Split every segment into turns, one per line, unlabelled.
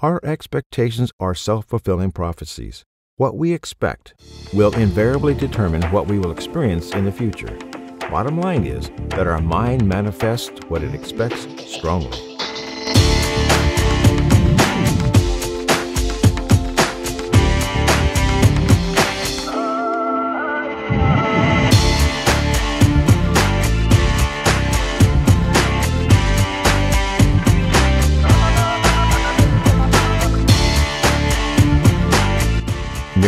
Our expectations are self fulfilling prophecies. What we expect will invariably determine what we will experience in the future. Bottom line is that our mind manifests what it expects strongly.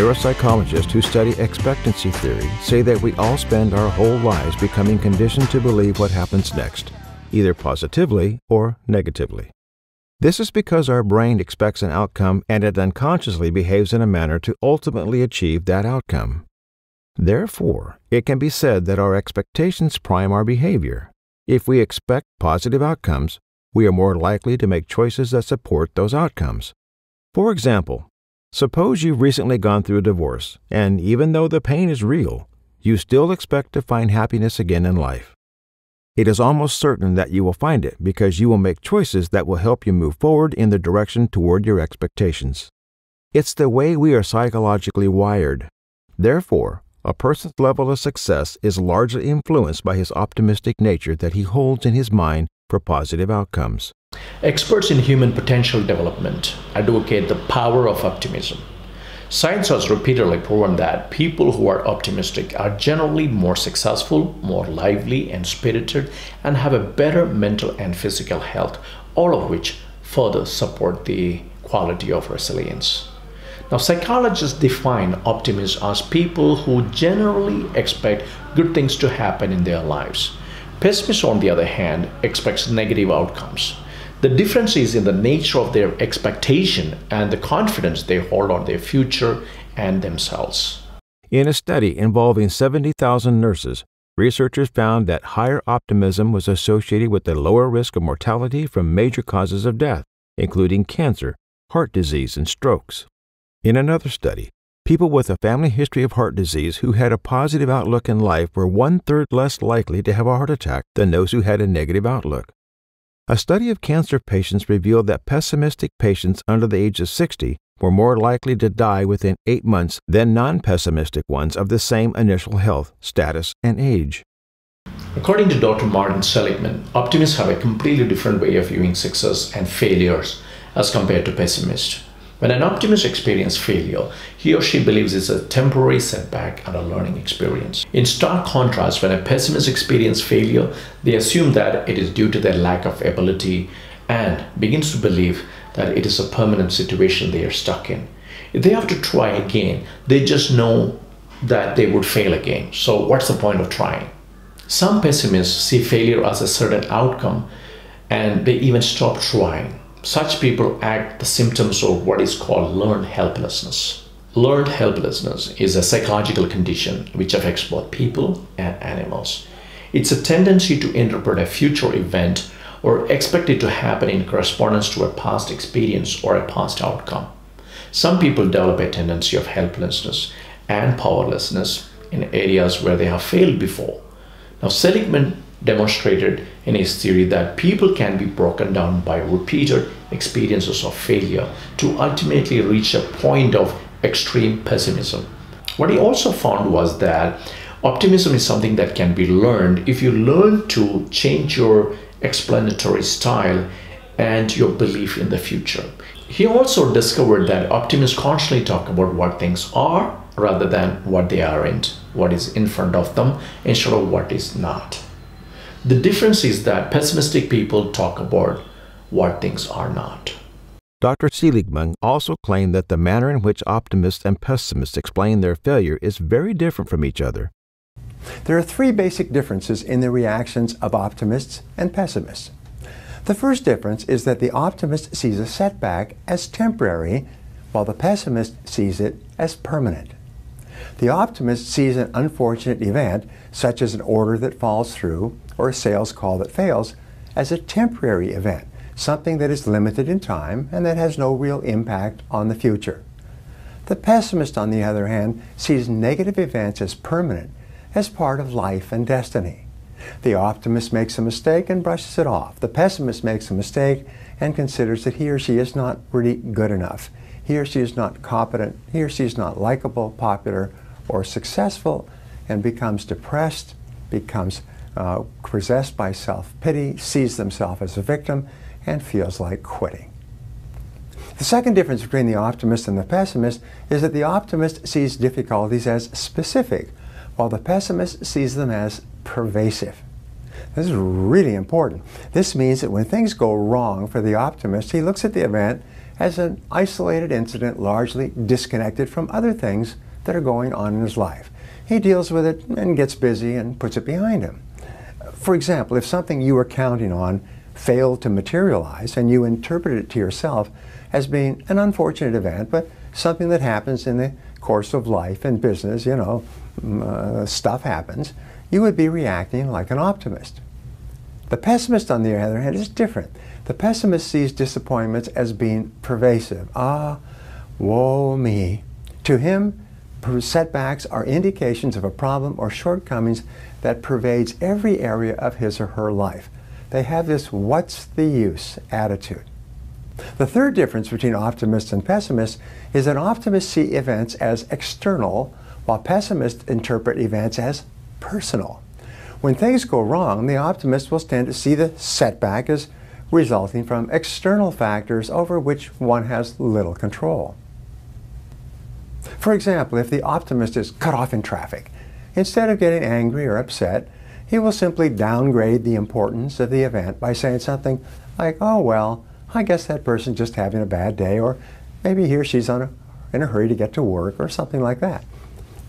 Neuropsychologists who study expectancy theory say that we all spend our whole lives becoming conditioned to believe what happens next, either positively or negatively. This is because our brain expects an outcome and it unconsciously behaves in a manner to ultimately achieve that outcome. Therefore, it can be said that our expectations prime our behavior. If we expect positive outcomes, we are more likely to make choices that support those outcomes. For example, Suppose you've recently gone through a divorce, and even though the pain is real, you still expect to find happiness again in life. It is almost certain that you will find it because you will make choices that will help you move forward in the direction toward your expectations. It's the way we are psychologically wired. Therefore, a person's level of success is largely influenced by his optimistic nature that he holds in his mind for positive outcomes.
Experts in human potential development advocate the power of optimism. Science has repeatedly proven that people who are optimistic are generally more successful, more lively and spirited, and have a better mental and physical health, all of which further support the quality of resilience. Now, psychologists define optimists as people who generally expect good things to happen in their lives. Pessimists, on the other hand, expect negative outcomes. The difference is in the nature of their expectation and the confidence they hold on their future and themselves.
In a study involving 70,000 nurses, researchers found that higher optimism was associated with a lower risk of mortality from major causes of death, including cancer, heart disease, and strokes. In another study, people with a family history of heart disease who had a positive outlook in life were one third less likely to have a heart attack than those who had a negative outlook. A study of cancer patients revealed that pessimistic patients under the age of 60 were more likely to die within eight months than non pessimistic ones of the same initial health, status, and age.
According to Dr. Martin Seligman, optimists have a completely different way of viewing success and failures as compared to pessimists. When an optimist experiences failure, he or she believes it's a temporary setback and a learning experience. In stark contrast, when a pessimist experiences failure, they assume that it is due to their lack of ability and begins to believe that it is a permanent situation they are stuck in. If they have to try again, they just know that they would fail again. So what's the point of trying? Some pessimists see failure as a certain outcome and they even stop trying such people act the symptoms of what is called learned helplessness. Learned helplessness is a psychological condition which affects both people and animals. It's a tendency to interpret a future event or expect it to happen in correspondence to a past experience or a past outcome. Some people develop a tendency of helplessness and powerlessness in areas where they have failed before. Now, Seligman demonstrated in his theory that people can be broken down by repeated experiences of failure to ultimately reach a point of extreme pessimism. What he also found was that optimism is something that can be learned if you learn to change your explanatory style and your belief in the future. He also discovered that optimists constantly talk about what things are rather than what they aren't, what is in front of them instead of what is not. The difference is that pessimistic people talk about what things are not.
Dr. Seligman also claimed that the manner in which optimists and pessimists explain their failure is very different from each other.
There are three basic differences in the reactions of optimists and pessimists. The first difference is that the optimist sees a setback as temporary, while the pessimist sees it as permanent. The optimist sees an unfortunate event, such as an order that falls through or a sales call that fails, as a temporary event, something that is limited in time and that has no real impact on the future. The pessimist, on the other hand, sees negative events as permanent, as part of life and destiny. The optimist makes a mistake and brushes it off. The pessimist makes a mistake and considers that he or she is not really good enough. He or she is not competent. He or she is not likable, popular, or successful, and becomes depressed, becomes uh, possessed by self pity, sees themselves as a victim, and feels like quitting. The second difference between the optimist and the pessimist is that the optimist sees difficulties as specific, while the pessimist sees them as pervasive. This is really important. This means that when things go wrong for the optimist, he looks at the event as an isolated incident largely disconnected from other things that are going on in his life. He deals with it and gets busy and puts it behind him. For example, if something you were counting on failed to materialize and you interpret it to yourself as being an unfortunate event, but something that happens in the course of life and business, you know, mm, uh, stuff happens, you would be reacting like an optimist. The pessimist, on the other hand, is different. The pessimist sees disappointments as being pervasive. Ah, woe me. To him, setbacks are indications of a problem or shortcomings that pervades every area of his or her life. They have this what's the use attitude. The third difference between optimists and pessimists is that optimists see events as external, while pessimists interpret events as personal. When things go wrong, the optimist will tend to see the setback as resulting from external factors over which one has little control. For example, if the optimist is cut off in traffic, instead of getting angry or upset, he will simply downgrade the importance of the event by saying something like, oh, well, I guess that person's just having a bad day, or maybe he or she's on a, in a hurry to get to work, or something like that.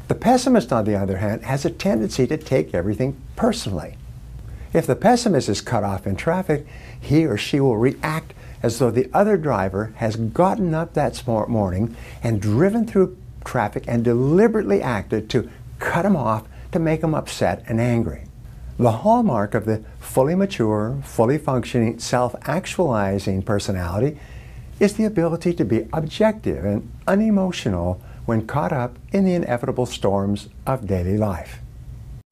The pessimist, on the other hand, has a tendency to take everything personally. If the pessimist is cut off in traffic, he or she will react as though the other driver has gotten up that morning and driven through traffic and deliberately acted to cut them off to make them upset and angry. The hallmark of the fully mature, fully functioning, self actualizing personality is the ability to be objective and unemotional when caught up in the inevitable storms of daily life.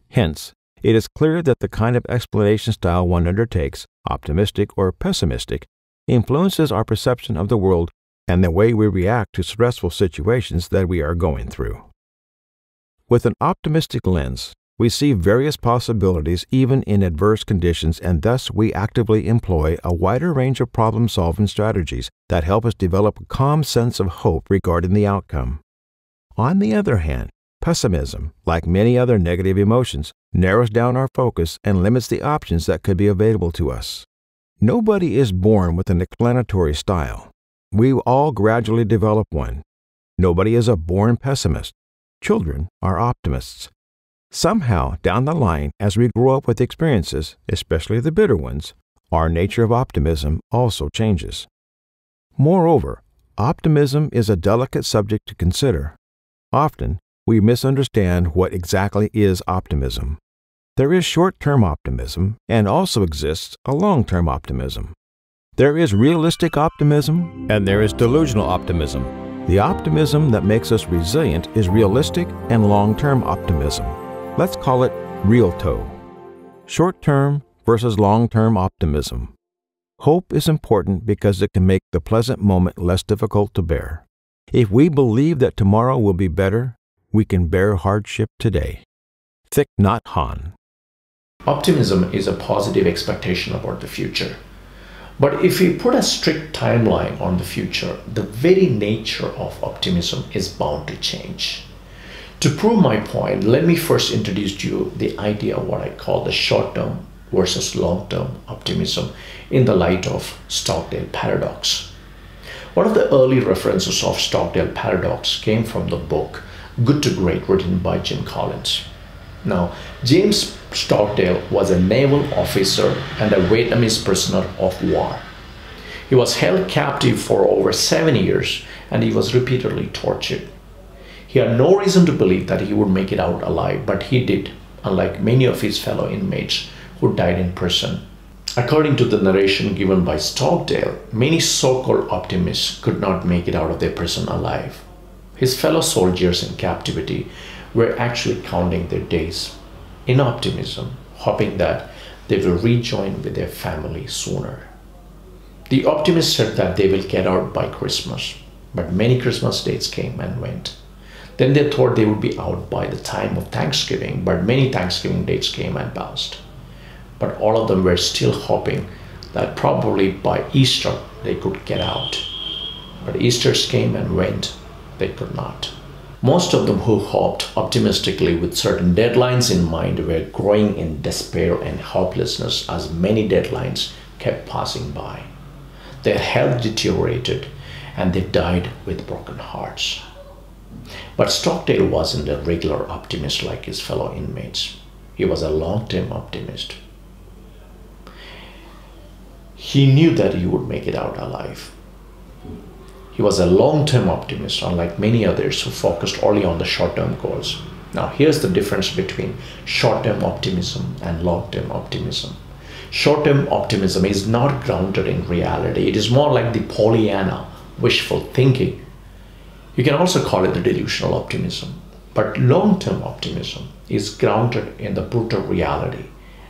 Hence, it is clear that the kind of explanation style one undertakes, optimistic or pessimistic, influences our perception of the world and the way we react to stressful situations that we are going through. With an optimistic lens, we see various possibilities even in adverse conditions, and thus we actively employ a wider range of problem solving strategies that help us develop a calm sense of hope regarding the outcome. On the other hand, pessimism, like many other negative emotions, narrows down our focus and limits the options that could be available to us. Nobody is born with an explanatory style. We all gradually develop one. Nobody is a born pessimist. Children are optimists. Somehow, down the line, as we grow up with experiences, especially the bitter ones, our nature of optimism also changes. Moreover, optimism is a delicate subject to consider. Often, we misunderstand what exactly is optimism. There is short term optimism, and also exists a long term optimism. There is realistic optimism, and there is delusional optimism. The optimism that makes us resilient is realistic and long term optimism. Let's call it REALTO. Short term versus long term optimism. Hope is important because it can make the pleasant moment less difficult to bear. If we believe that tomorrow will be better, we can bear hardship today. Thich Nhat Hanh.
Optimism is a positive expectation about the future. But if we put a strict timeline on the future, the very nature of optimism is bound to change. To prove my point, let me first introduce to you the idea of what I call the short term versus long term optimism in the light of Stockdale paradox. One of the early references of Stockdale paradox came from the book Good to Great written by Jim Collins. Now, James Stockdale was a naval officer and a Vietnamese prisoner of war. He was held captive for over seven years and he was repeatedly tortured. He had no reason to believe that he would make it out alive, but he did, unlike many of his fellow inmates who died in prison. According to the narration given by Stockdale, many so called optimists could not make it out of their prison alive. His fellow soldiers in captivity were actually counting their days in optimism, hoping that they will rejoin with their family sooner. The optimist said that they will get out by Christmas, but many Christmas dates came and went. Then they thought they would be out by the time of Thanksgiving, but many Thanksgiving dates came and passed. But all of them were still hoping that probably by Easter they could get out. But Easters came and went, they could not. Most of them who hoped optimistically with certain deadlines in mind were growing in despair and hopelessness as many deadlines kept passing by. Their health deteriorated and they died with broken hearts. But Stockdale wasn't a regular optimist like his fellow inmates. He was a long term optimist. He knew that he would make it out alive. He was a long term optimist, unlike many others who focused only on the short term goals. Now, here's the difference between short term optimism and long term optimism. Short term optimism is not grounded in reality, it is more like the Pollyanna, wishful thinking. You can also call it the delusional optimism. But long term optimism is grounded in the brutal reality,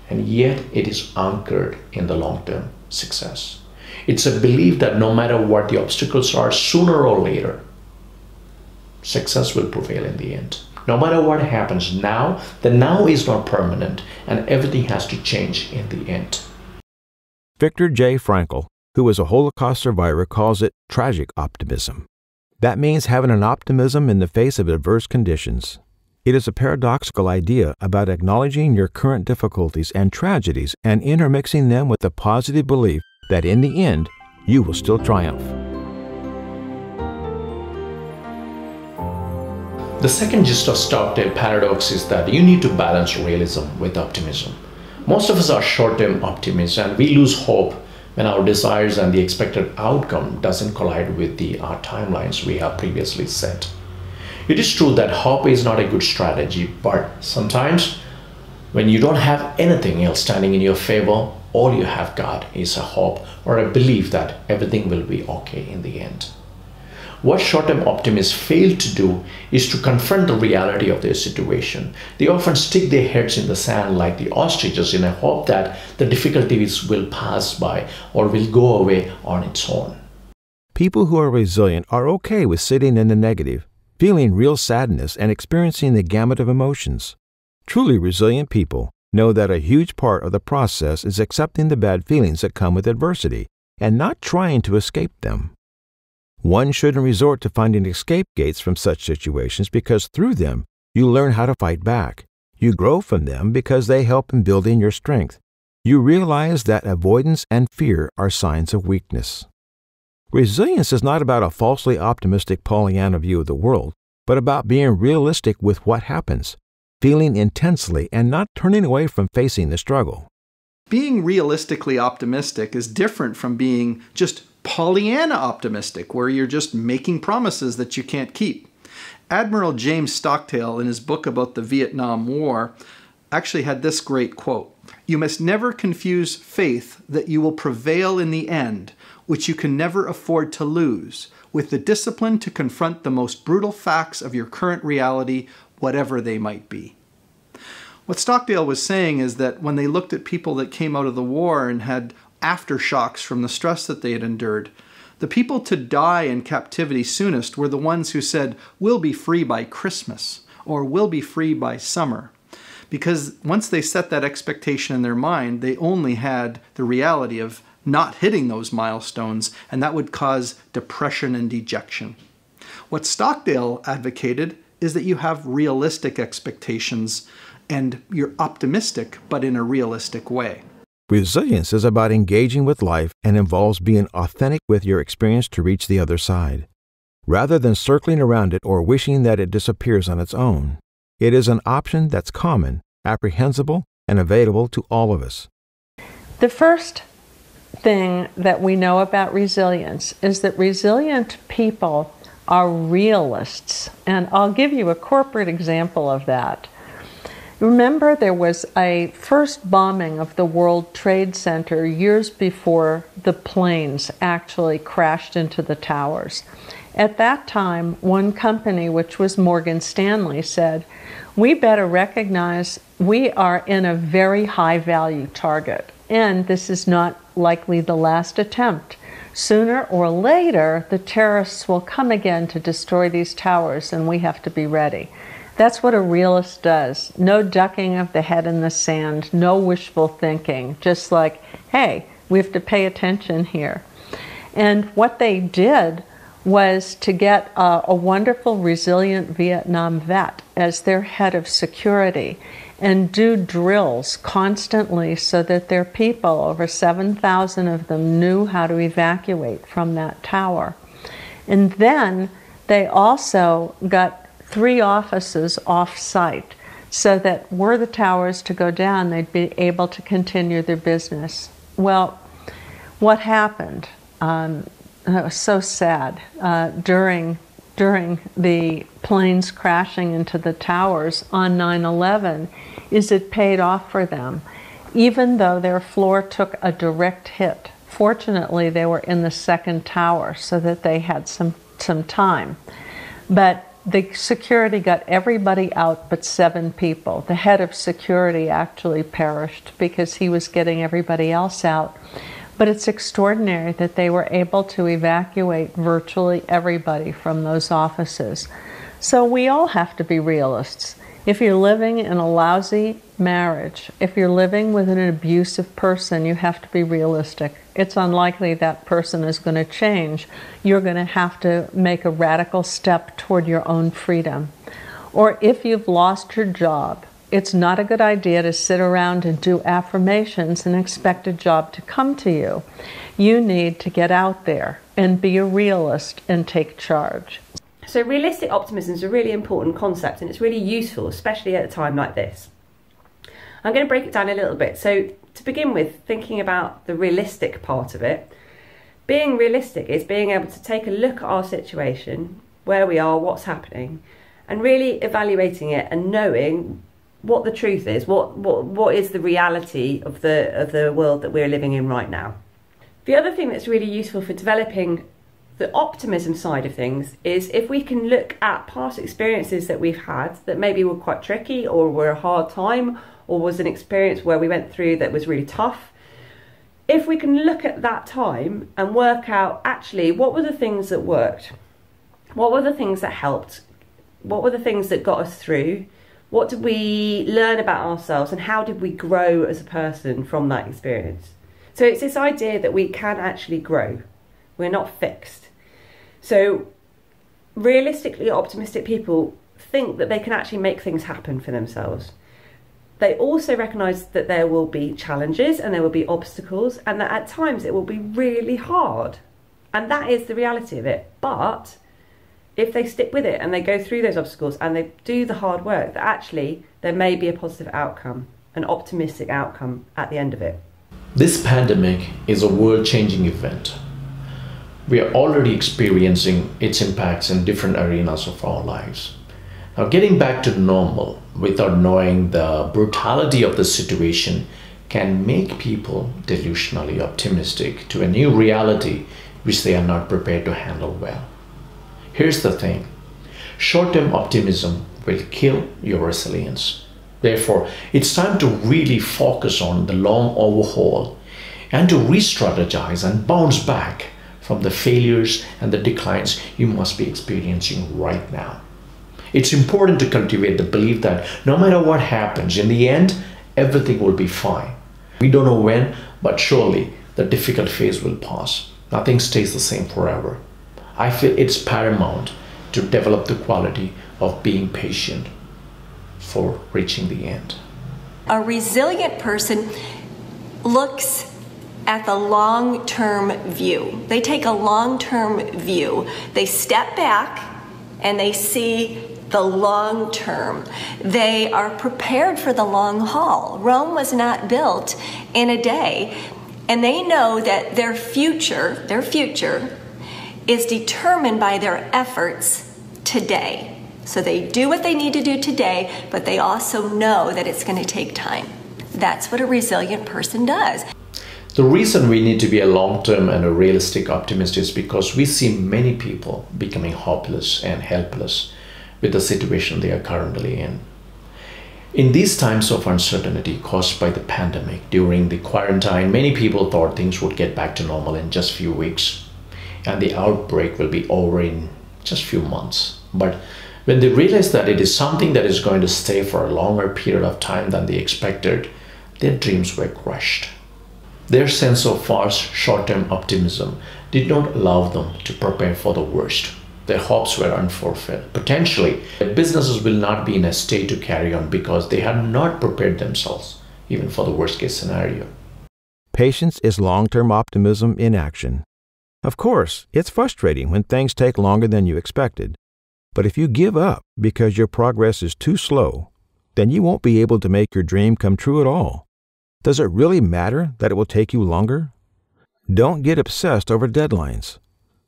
and yet it is anchored in the long term success. It's a belief that no matter what the obstacles are, sooner or later, success will prevail in the end. No matter what happens now, the now is not permanent and everything has to change in the end.
Viktor J. Frankl, who was a Holocaust survivor, calls it tragic optimism. That means having an optimism in the face of adverse conditions. It is a paradoxical idea about acknowledging your current difficulties and tragedies and intermixing them with the positive belief that in the end, you will still triumph.
The second gist of Stockdale paradox is that you need to balance realism with optimism. Most of us are short-term optimists and we lose hope when our desires and the expected outcome doesn't collide with the our timelines we have previously set. It is true that hope is not a good strategy, but sometimes when you don't have anything else standing in your favor, all you have got is a hope or a belief that everything will be okay in the end. What short term optimists fail to do is to confront the reality of their situation. They often stick their heads in the sand like the ostriches in a hope that the difficulties will pass by or will go away on its own.
People who are resilient are okay with sitting in the negative, feeling real sadness, and experiencing the gamut of emotions. Truly resilient people Know that a huge part of the process is accepting the bad feelings that come with adversity and not trying to escape them. One shouldn't resort to finding escape gates from such situations because through them you learn how to fight back. You grow from them because they help in building your strength. You realize that avoidance and fear are signs of weakness. Resilience is not about a falsely optimistic Pollyanna view of the world, but about being realistic with what happens feeling intensely and not turning away from facing the struggle.
Being realistically optimistic is different from being just Pollyanna optimistic, where you're just making promises that you can't keep. Admiral James Stockdale, in his book about the Vietnam War, actually had this great quote You must never confuse faith that you will prevail in the end, which you can never afford to lose, with the discipline to confront the most brutal facts of your current reality whatever they might be. What Stockdale was saying is that when they looked at people that came out of the war and had aftershocks from the stress that they had endured, the people to die in captivity soonest were the ones who said, We'll be free by Christmas, or We'll be free by summer. Because once they set that expectation in their mind, they only had the reality of not hitting those milestones, and that would cause depression and dejection. What Stockdale advocated is that you have realistic expectations and you're optimistic, but in a realistic way.
Resilience is about engaging with life and involves being authentic with your experience to reach the other side. Rather than circling around it or wishing that it disappears on its own, it is an option that's common, apprehensible, and available to all of us.
The first thing that we know about resilience is that resilient people are realists. And I'll give you a corporate example of that. Remember, there was a first bombing of the World Trade Center years before the planes actually crashed into the towers. At that time, one company, which was Morgan Stanley, said, We better recognize we are in a very high value target, and this is not likely the last attempt. Sooner or later, the terrorists will come again to destroy these towers, and we have to be ready. That's what a realist does. No ducking of the head in the sand, no wishful thinking, just like, hey, we have to pay attention here. And what they did was to get a, a wonderful, resilient Vietnam vet as their head of security and do drills constantly so that their people, over 7,000 of them, knew how to evacuate from that tower. And then they also got three offices off site so that were the towers to go down, they'd be able to continue their business. Well, what happened? Um, it was so sad uh, during during the planes crashing into the towers on 9 11 is it paid off for them, even though their floor took a direct hit. Fortunately, they were in the second tower so that they had some, some time. But the security got everybody out but seven people. The head of security actually perished because he was getting everybody else out. But it's extraordinary that they were able to evacuate virtually everybody from those offices. So we all have to be realists. If you're living in a lousy marriage, if you're living with an abusive person, you have to be realistic. It's unlikely that person is going to change. You're going to have to make a radical step toward your own freedom. Or if you've lost your job, it's not a good idea to sit around and do affirmations and expect a job to come to you. You need to get out there and be a realist and take charge.
So, realistic optimism is a really important concept and it's really useful, especially at a time like this. I'm going to break it down a little bit. So, to begin with, thinking about the realistic part of it, being realistic is being able to take a look at our situation, where we are, what's happening, and really evaluating it and knowing what the truth is, what, what, what is the reality of the, of the world that we're living in right now. The other thing that's really useful for developing the optimism side of things is if we can look at past experiences that we've had that maybe were quite tricky or were a hard time or was an experience where we went through that was really tough. If we can look at that time and work out actually what were the things that worked, what were the things that helped, what were the things that got us through, what did we learn about ourselves and how did we grow as a person from that experience? So it's this idea that we can actually grow. We're not fixed. So realistically optimistic people think that they can actually make things happen for themselves. They also recognize that there will be challenges and there will be obstacles and that at times it will be really hard. And that is the reality of it. But if they stick with it and they go through those obstacles and they do the hard work, that actually there may be a positive outcome, an optimistic outcome at the end of it.
This pandemic is a world changing event. We are already experiencing its impacts in different arenas of our lives. Now, getting back to normal without knowing the brutality of the situation can make people delusionally optimistic to a new reality which they are not prepared to handle well. Here's the thing short term optimism will kill your resilience. Therefore, it's time to really focus on the long overhaul and to re strategize and bounce back from the failures and the declines you must be experiencing right now. It's important to cultivate the belief that no matter what happens, in the end, everything will be fine. We don't know when, but surely the difficult phase will pass. Nothing stays the same forever. I feel it's paramount to develop the quality of being patient for reaching the end.
A resilient person looks at the long term view. They take a long term view. They step back and they see the long term. They are prepared for the long haul. Rome was not built in a day, and they know that their future, their future, is determined by their efforts today. So they do what they need to do today, but they also know that it's going to take time. That's what a resilient person does.
The reason we need to be a long term and a realistic optimist is because we see many people becoming hopeless and helpless with the situation they are currently in. In these times of uncertainty caused by the pandemic during the quarantine, many people thought things would get back to normal in just a few weeks. And the outbreak will be over in just few months. But when they realize that it is something that is going to stay for a longer period of time than they expected, their dreams were crushed. Their sense of false short term optimism did not allow them to prepare for the worst. Their hopes were unfulfilled. Potentially, their businesses will not be in a state to carry on because they had not prepared themselves, even for the worst case scenario.
Patience is long term optimism in action. Of course, it's frustrating when things take longer than you expected. But if you give up because your progress is too slow, then you won't be able to make your dream come true at all. Does it really matter that it will take you longer? Don't get obsessed over deadlines.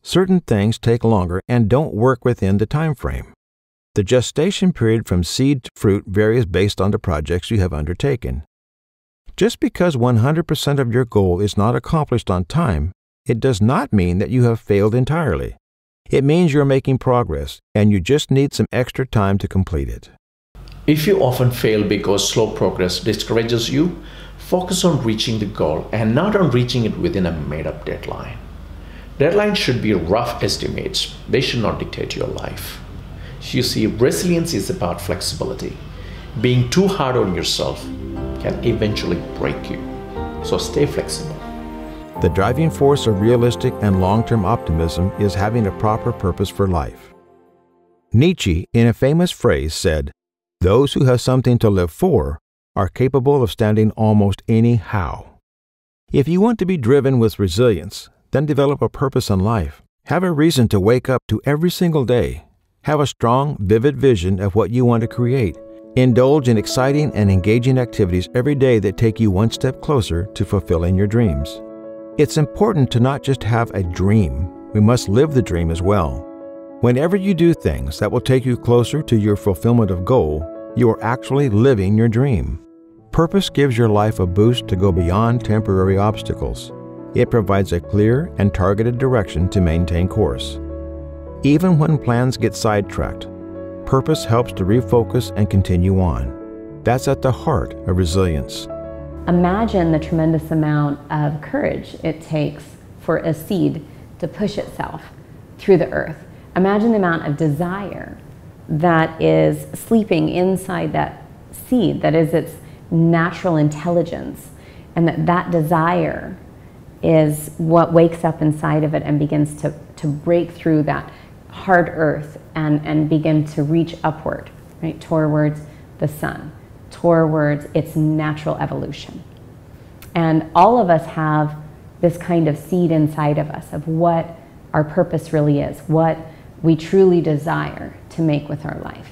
Certain things take longer and don't work within the time frame. The gestation period from seed to fruit varies based on the projects you have undertaken. Just because 100% of your goal is not accomplished on time, it does not mean that you have failed entirely. It means you're making progress and you just need some extra time to complete it.
If you often fail because slow progress discourages you, focus on reaching the goal and not on reaching it within a made up deadline. Deadlines should be rough estimates, they should not dictate your life. You see, resilience is about flexibility. Being too hard on yourself can eventually break you. So stay flexible.
The driving force of realistic and long term optimism is having a proper purpose for life. Nietzsche, in a famous phrase, said, Those who have something to live for are capable of standing almost any how. If you want to be driven with resilience, then develop a purpose in life. Have a reason to wake up to every single day. Have a strong, vivid vision of what you want to create. Indulge in exciting and engaging activities every day that take you one step closer to fulfilling your dreams. It's important to not just have a dream, we must live the dream as well. Whenever you do things that will take you closer to your fulfillment of goal, you are actually living your dream. Purpose gives your life a boost to go beyond temporary obstacles. It provides a clear and targeted direction to maintain course. Even when plans get sidetracked, purpose helps to refocus and continue on. That's at the heart of resilience.
Imagine the tremendous amount of courage it takes for a seed to push itself through the earth. Imagine the amount of desire that is sleeping inside that seed, that is its natural intelligence, and that that desire is what wakes up inside of it and begins to, to break through that hard earth and, and begin to reach upward, right, towards the sun, towards its natural evolution. And all of us have this kind of seed inside of us of what our purpose really is, what we truly desire to make with our life.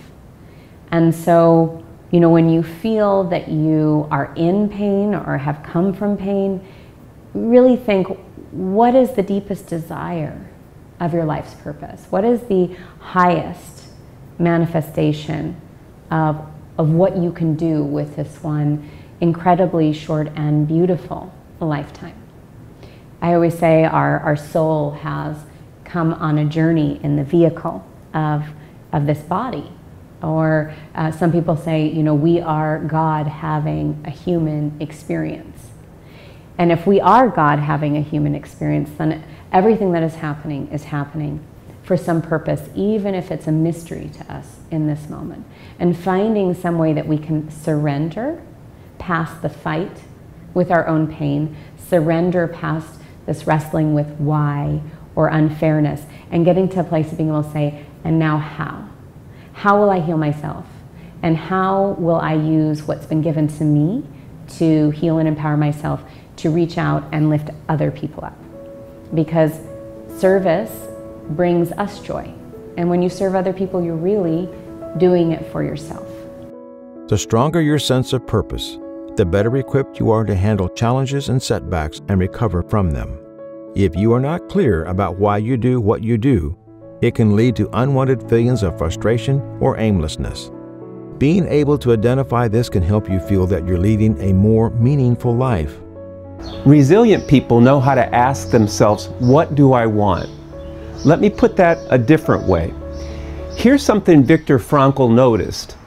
And so, you know, when you feel that you are in pain or have come from pain, really think what is the deepest desire of your life's purpose? What is the highest manifestation of, of what you can do with this one incredibly short and beautiful lifetime? I always say our, our soul has come on a journey in the vehicle of, of this body. Or uh, some people say, you know, we are God having a human experience. And if we are God having a human experience, then everything that is happening is happening for some purpose, even if it's a mystery to us in this moment. And finding some way that we can surrender past the fight with our own pain, surrender past this wrestling with why or unfairness, and getting to a place of being able to say, and now how? How will I heal myself? And how will I use what's been given to me to heal and empower myself to reach out and lift other people up. Because service brings us joy. And when you serve other people, you're really doing it for yourself.
The stronger your sense of purpose, the better equipped you are to handle challenges and setbacks and recover from them. If you are not clear about why you do what you do, it can lead to unwanted feelings of frustration or aimlessness. Being able to identify this can help you feel that you're leading a more meaningful life.
Resilient people know how to ask themselves, what do I want? Let me put that a different way. Here's something Viktor Frankl noticed.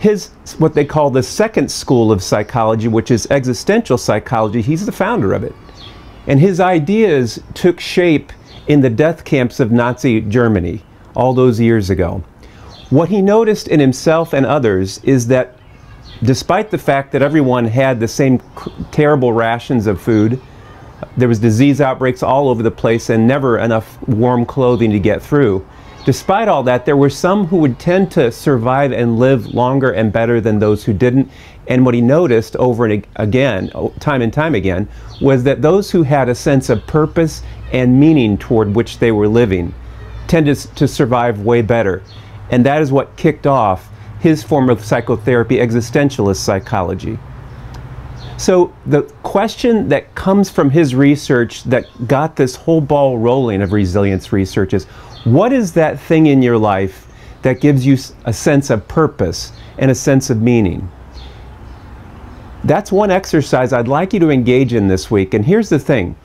His, what they call the second school of psychology, which is existential psychology, he's the founder of it. And his ideas took shape in the death camps of Nazi Germany all those years ago. What he noticed in himself and others is that despite the fact that everyone had the same terrible rations of food, there was disease outbreaks all over the place and never enough warm clothing to get through. Despite all that, there were some who would tend to survive and live longer and better than those who didn't. And what he noticed over and again, time and time again, was that those who had a sense of purpose and meaning toward which they were living tended to survive way better. And that is what kicked off his form of psychotherapy, existentialist psychology. So the question that comes from his research that got this whole ball rolling of resilience research is, what is that thing in your life that gives you a sense of purpose and a sense of meaning? That's one exercise I'd like you to engage in this week. And here's the thing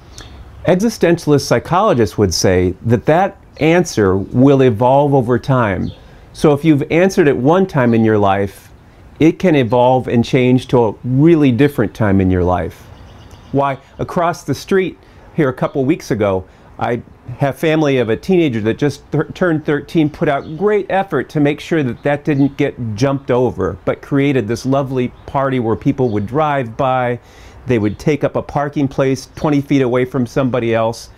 existentialist psychologists would say that that answer will evolve over time. So if you've answered it one time in your life, it can evolve and change to a really different time in your life. Why, across the street here a couple weeks ago, I have family of a teenager that just th turned 13 put out great effort to make sure that that didn't get jumped over, but created this lovely party where people would drive by, they would take up a parking place 20 feet away from somebody else.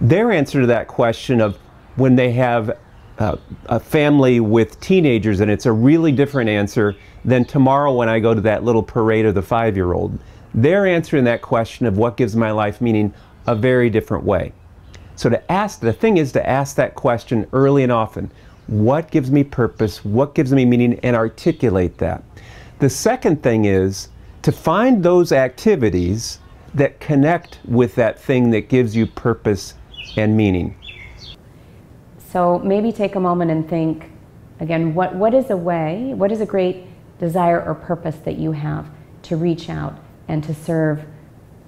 Their answer to that question of when they have uh, a family with teenagers, and it's a really different answer than tomorrow when I go to that little parade of the five year old. They're answering that question of what gives my life meaning a very different way. So to ask, the thing is to ask that question early and often. What gives me purpose? What gives me meaning? And articulate that. The second thing is to find those activities that connect with that thing that gives you purpose and meaning.
So maybe take a moment and think again, what, what is a way, what is a great desire or purpose that you have to reach out and to serve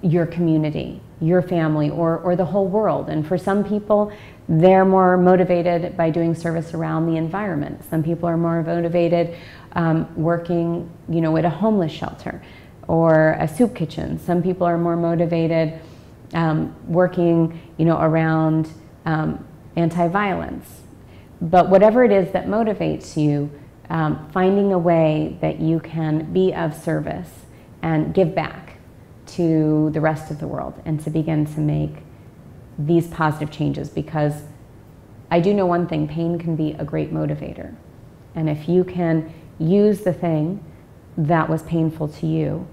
your community, your family, or, or the whole world. And for some people, they're more motivated by doing service around the environment. Some people are more motivated um, working, you know, at a homeless shelter or a soup kitchen. Some people are more motivated um, working, you know, around um, anti-violence. But whatever it is that motivates you, um, finding a way that you can be of service and give back to the rest of the world and to begin to make these positive changes because I do know one thing pain can be a great motivator. And if you can use the thing that was painful to you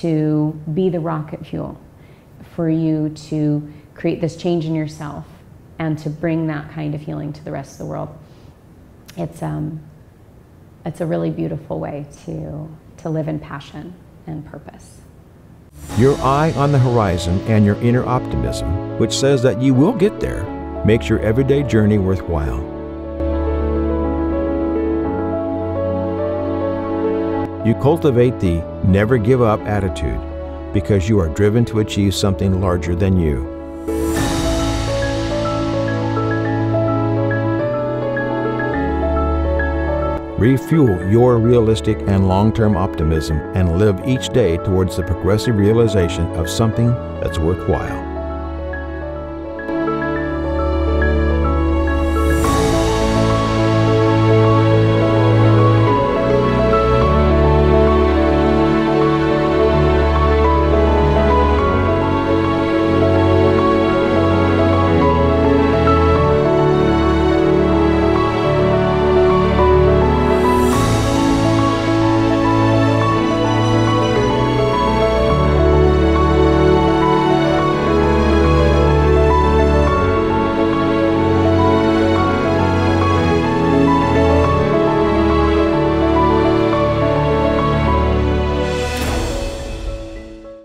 to be the rocket fuel for you to create this change in yourself and to bring that kind of healing to the rest of the world, it's, um, it's a really beautiful way to, to live in passion and purpose.
Your eye on the horizon and your inner optimism, which says that you will get there, makes your everyday journey worthwhile. You cultivate the never give up attitude because you are driven to achieve something larger than you. Refuel your realistic and long-term optimism and live each day towards the progressive realization of something that's worthwhile.